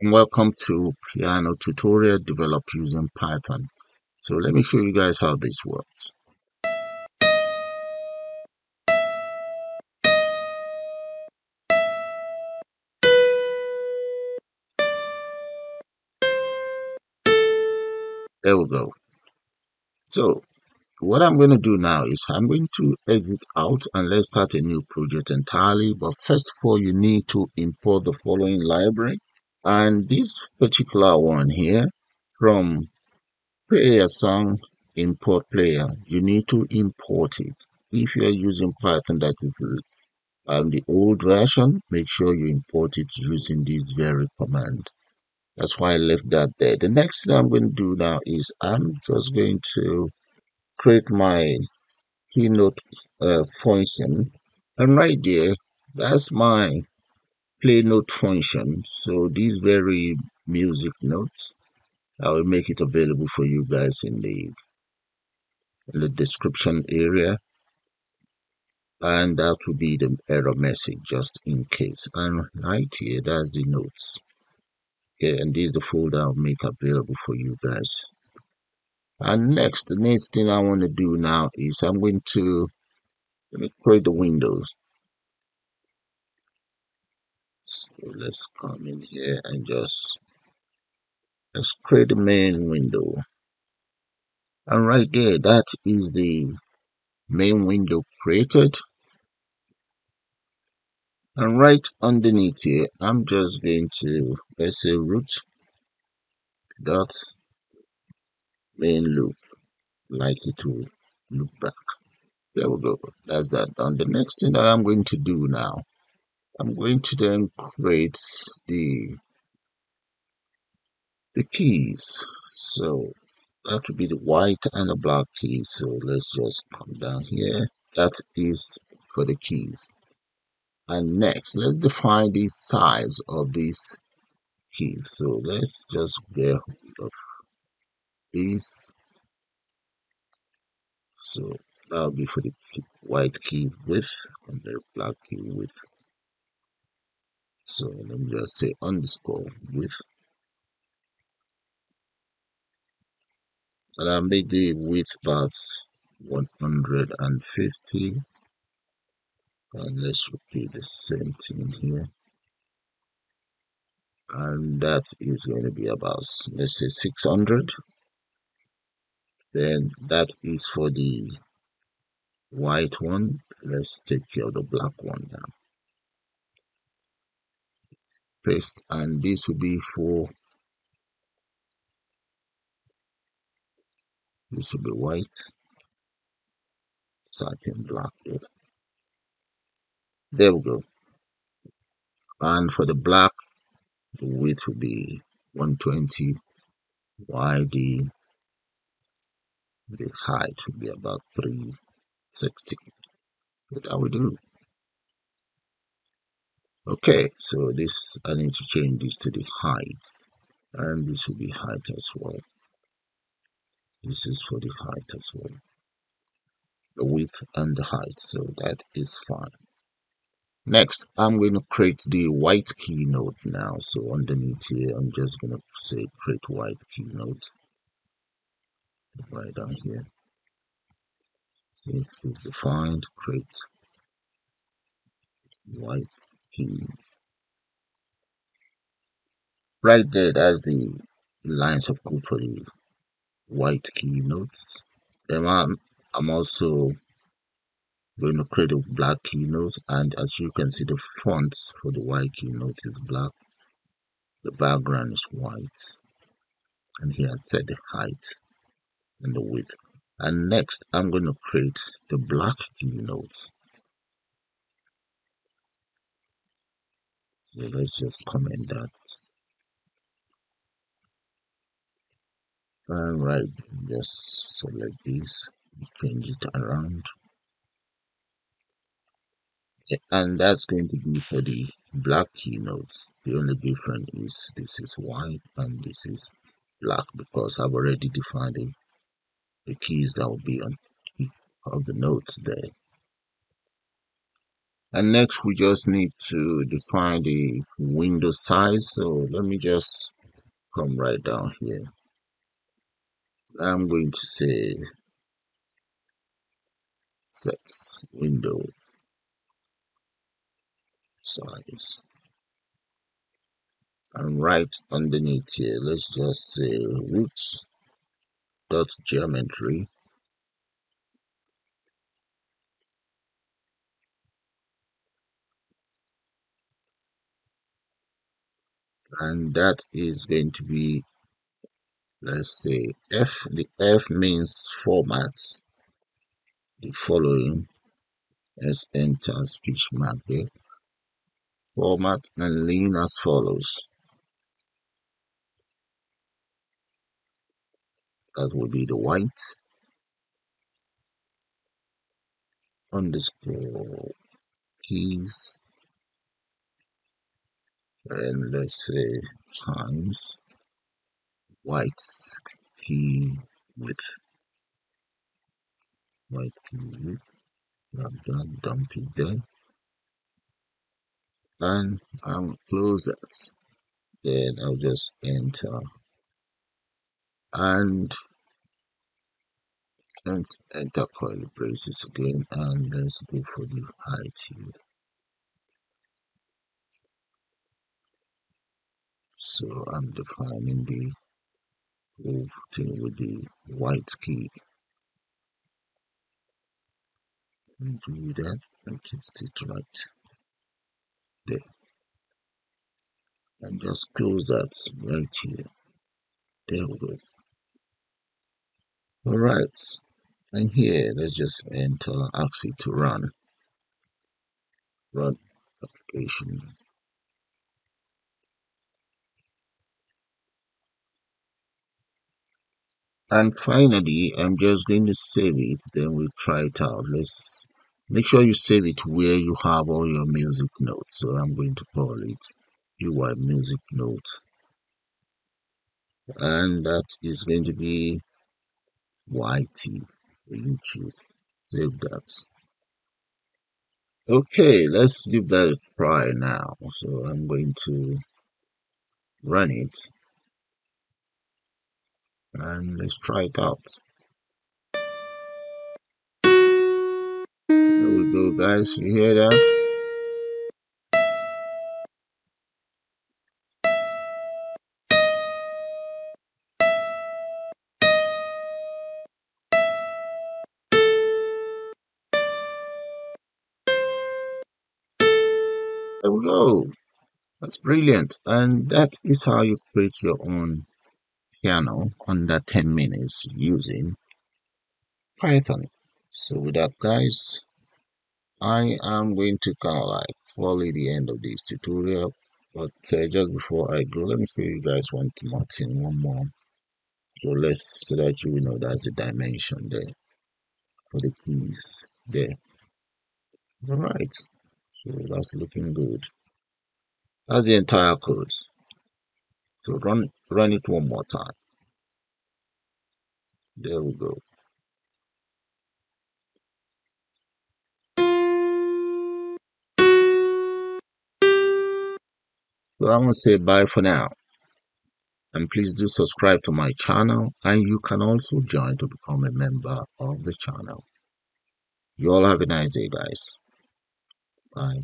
Welcome to piano tutorial developed using Python. So let me show you guys how this works. There we go. So what I'm going to do now is I'm going to exit out and let's start a new project entirely. But first of all, you need to import the following library. And this particular one here from Play a Song Import Player, you need to import it. If you are using Python that is um, the old version, make sure you import it using this very command. That's why I left that there. The next thing I'm going to do now is I'm just going to create my keynote uh, function. And right there, that's my play note function. So these very music notes, I will make it available for you guys in the in the description area. And that will be the error message just in case. And right here, that's the notes. Okay, and this is the folder I'll make available for you guys. And next, the next thing I want to do now is I'm going to let me create the windows. So let's come in here and just let's create the main window. And right there, that is the main window created. And right underneath here, I'm just going to let's say root dot main loop, like it will loop back. There we go. That's that done. The next thing that I'm going to do now, I'm going to then create the the keys. So that would be the white and the black keys. So let's just come down here. That is for the keys. And next, let's define the size of these keys. So let's just get hold of these. So that'll be for the key, white key width and the black key width. So let me just say underscore width. And I'll make the width about 150 and let's repeat the same thing here. And that is going to be about let's say 600 then that is for the white one. Let's take care of the black one now paste and this will be for this will be white type in black here. there we go. And for the black the width will be 120 YD the height will be about 360 that will do okay so this I need to change this to the height and this will be height as well. This is for the height as well. The width and the height so that is fine. Next I'm going to create the white keynote now. So underneath here I'm just going to say create white keynote. Right down here. It is defined. Create white right there that's the lines of code for the white keynotes. Then I'm, I'm also going to create a black keynote and as you can see the font for the white keynote is black. The background is white. And here I set the height and the width. And next I'm going to create the black keynote so let's just comment that. All right just select this change it around. And that's going to be for the black keynotes. The only difference is this is white and this is black because I've already defined the, the keys that will be on of the notes there and next we just need to define the window size. So let me just come right down here. I'm going to say set window size. And right underneath here let's just say root dot geometry and that is going to be let's say f. The f means format the following as enter speech mark there. Format and lean as follows. That will be the white. Underscore keys and let's say times white key with white key with I'm done dump it there and I'll close that. Then I'll just enter. And and enter curly braces again. And let's go for the height here so I'm defining the whole thing with the white key. And do that and keep it right there. And just close that right here. There we go. All right. And here let's just enter it to run. Run application and finally i'm just going to save it then we'll try it out. Let's make sure you save it where you have all your music notes. So i'm going to call it ui music note and that is going to be yt youtube save that. Okay let's give that a try now. So i'm going to run it and let's try it out. There we go guys. You hear that? There we go. That's brilliant. And that is how you create your own piano under 10 minutes using python. So with that guys i am going to kind of like it the end of this tutorial but uh, just before i go let me show you guys one more thing one more. So let's so that you know that's the dimension there. For the keys there. All right so that's looking good. That's the entire code. So run run it one more time there we go. So i'm gonna say bye for now. And please do subscribe to my channel and you can also join to become a member of the channel. You all have a nice day guys. Bye